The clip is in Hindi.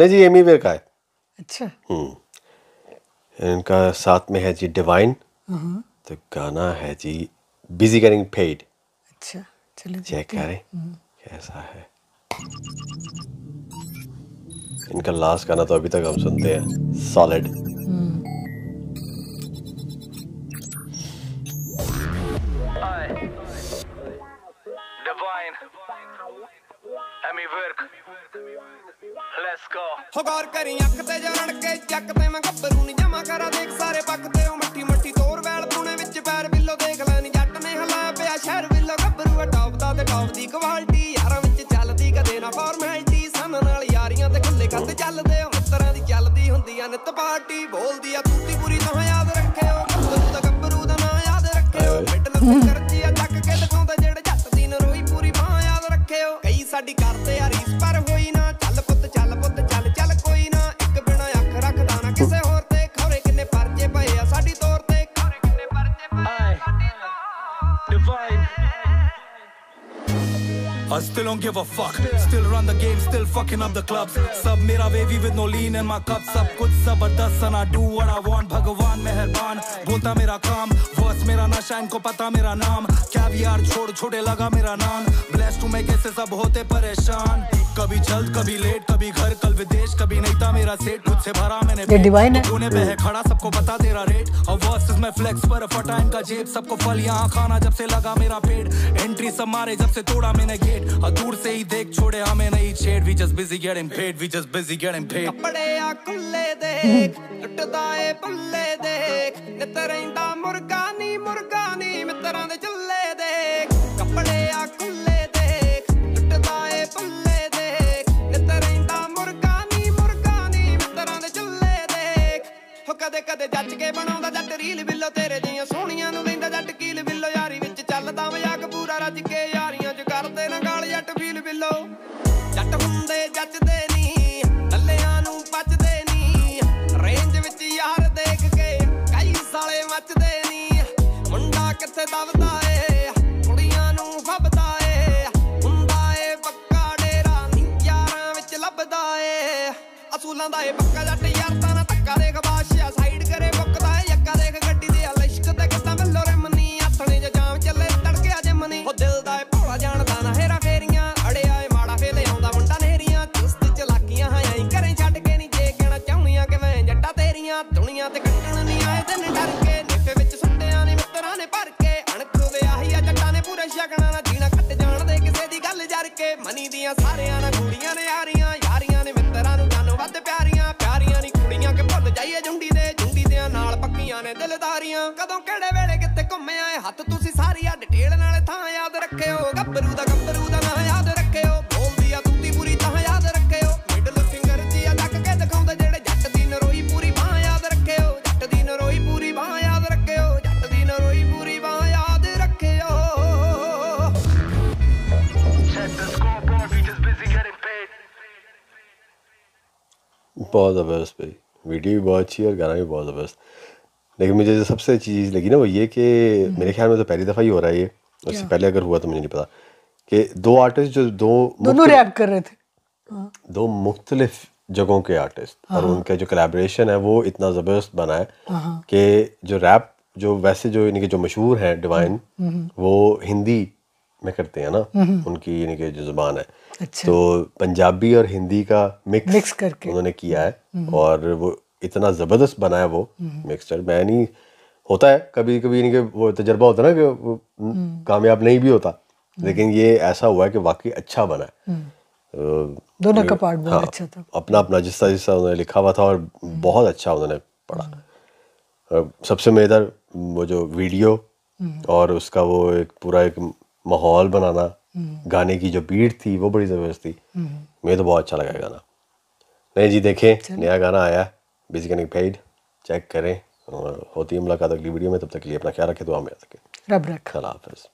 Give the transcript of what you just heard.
नहीं जी एमी वेयर का है। अच्छा। हम्म। इनका साथ में है जी डिवाइन हाँ तो गाना है जी बिज़ी गेटिंग पेड अच्छा चलो चेक करें कैसा है। इनका लास्ट गाना तो अभी तक हम सुनते हैं। Solid Divine. Emmy Work. Let's ਹੋ ਗੌਰ ਕਰੀ ਅੱਖ ਤੇ ਜੋ ਕੇ ਚੱਕ ਤੇ ਮੈਂ ਗੱਭਰੂ ਨਹੀਂ ਜਮਾ ਕਰਾ, ਦੇਖ ਸਾਰੇ ਪੱਕ ਤੇ ਉਹ ਮੱਠੀ ਮੱਠੀ ਤੋਰ ਵੈਲ ਪੁਣੇ ਵਿੱਚ ਪੈਰ ਬਿੱਲੋ ਦੇਖ ਲੈ ਨੀ ਜੱਟ ਨੇ ਹਲਾ ਪਿਆ ਸ਼ਹਿਰ ਬਿੱਲੋ ਗੱਭਰੂ ਆ, ਟੌਪ ਦਾ ਤੇ ਟੌਪ ਦੀ ਕੁਆਲਿਟੀ ਯਾਰਾਂ ਵਿੱਚ ਚੱਲਦੀ ਕਦੇ ਨਾ ਫਾਰਮੈਲਿਟੀ ਸਨ ਨਾਲ ਯਾਰੀਆਂ ਤੇ ਖੁੱਲੇ ਕੱਦ ਚੱਲਦੇ, ਉਹ ਮਿੱਤਰਾਂ ਦੀ ਚੱਲਦੀ ਹੁੰਦੀ ਆ ਨਿਤ ਪਾਰਟੀ, ਬੋਲਦੀ ਆ ਤੂੰ ਪੂਰੀ ਤਾਂ ਯਾਦ I still don't give a fuck. Still run the game, still fucking up the clubs. Sub mira wavy with no lean in my cup. Sub kuch zabardast and I do what I want. Bhagwan meherban, bolta mera kaam. Verse हमेशा को पता मेरा नाम क्या भी यार छोड़ छोटे लगा मेरा नाम. ब्लेस टू मैं कैसे सब होते परेशान. कभी जल्द कभी लेट कभी घर कल विदेश कभी नहीं था मेरा सेट खुद से भरा मैंने ये डिवाइन है। तूने बह खड़ा सबको बता तेरा रेट और वर्सेस में फ्लेक्स पर फटा इनका जेब. सबको फल यहाँ खाना जब से लगा मेरा पेट. एंट्री सब मारे जब से तोड़ा मैंने गेट और दूर से ही देख छोड़े हमें नहीं छेड़. We just busy getting paid we just busy getting paid कपड़े आ कुल्ले देख लुटदा पल्ले देख. नित ਕਦੇ ਕਦੇ ਜੱਜ ਕੇ ਬਣਾਉਂਦਾ ਜੱਟ ਰੀਲ ਬਿੱਲੋ, ਤੇਰੇ ਜੀਆਂ ਸੋਹਣੀਆਂ ਨੂੰ ਲੈਂਦਾ ਜੱਟ ਕੀਲ ਬਿੱਲੋ, ਯਾਰੀ ਵਿੱਚ ਚੱਲਦਾ ਮਜ਼ਾਕ ਪੂਰਾ ਰੱਜ ਕੇ ਯਾਰੀਆਂ ਚ ਕਰਦੇ ਨਾ ਗਾਲ, ਜੱਟ ਫੀਲ ਬਿੱਲੋ। ਜੱਟ ਹੁੰਦੇ ਜੱਜਦੇ ਨਹੀਂ ਲੱਲਿਆਂ ਨੂੰ ਪਚਦੇ ਨਹੀਂ ਰੇਂਜ ਵਿੱਚ ਯਾਰ ਦੇਖ ਕੇ ਕਈ ਸਾਲੇ ਮੱਚਦੇ ਨਹੀਂ ਮੁੰਡਾ ਕਿੱਥੇ ਦਬਦਾ ਏ, ਕੁੜੀਆਂ ਨੂੰ ਫੱਬਦਾ ਏ, ਹੁੰਦਾ ਏ ਪੱਕਾ ਡੇਰਾ, ਨੀ ਯਾਰਾਂ ਵਿੱਚ ਲੱਭਦਾ ਏ। ਅਸੂਲਾਂ ਦਾ ਏ ਮਨੀ ਦੀਆਂ ਸਾਰਿਆਂ ਨਾਲ ਕੁੜੀਆਂ ਨੇ ਯਾਰੀਆਂ ਯਾਰੀਆਂ ਨੇ ਮਿੱਤਰਾਂ ਨੂੰ ਜਾਨੋਂ ਵੱਧ ਪਿਆਰੀਆਂ। ਪਿਆਰੀਆਂ ਨਹੀਂ ਕੁੜੀਆਂ ਕਿ ਭੁੱਲ ਜਾਈਏ ਜੁੰਡੀ ਦੇ ਜੁੰਡੀ ਦੇ ਨਾਲ ਪੱਕੀਆਂ ਨੇ ਦਿਲਦਾਰੀਆਂ। ਕਦੋਂ ਕਿਹੜੇ बहुत ज़बरदस्त भाई। वीडियो भी बहुत अच्छी है और गाना भी बहुत ज़बरदस्त। लेकिन मुझे जो सबसे अच्छी चीज़ लगी ना वो ये कि मेरे ख्याल में तो पहली दफ़ा ही हो रहा है ये उससे पहले अगर हुआ तो मुझे नहीं पता। कि दो आर्टिस्ट जो दो दोनों रैप कर रहे थे। हाँ। दो मुख्तलिफ़ जगहों के आर्टिस्ट और उनका जो कोलैबोरेशन है वो इतना ज़बरदस्त बना है हाँ। कि जो रैप जो वैसे जो इनके जो मशहूर हैं डिवाइन वो हिंदी में करते हैं ना उनकी यानी कि जो ज़ुबान है। अच्छा। तो पंजाबी और हिंदी का मिक्स मिक्स करके। उन्होंने किया है और वो इतना ज़बरदस्त बनाया वो मिक्सचर मैं नहीं होता है कभी कभी यानी कि वो तजर्बा होता है ना कि वो कामयाब नहीं भी होता लेकिन ये ऐसा हुआ है कि वाकई अच्छा बना है। दोनों का पार्ट बहुत हाँ, अच्छा था। अपना अपना जिस तरह जिस तरह उन्होंने लिखा हुआ था और बहुत अच्छा उन्होंने पढ़ा। सबसे मज़ेदार वो जो वीडियो और उसका वो एक पूरा एक माहौल बनाना गाने की जो बीट थी वो बड़ी ज़बरदस्त थी। मुझे तो बहुत अच्छा लगा गाना। नहीं जी देखें नया गाना आया बिज़ी कनिक फेड चेक करें और होती है मुलाकात अगली वीडियो में तब तक के लिए अपना ख्याल रखें तो में रखें। रब रखा। अल्लाह हाफिज़।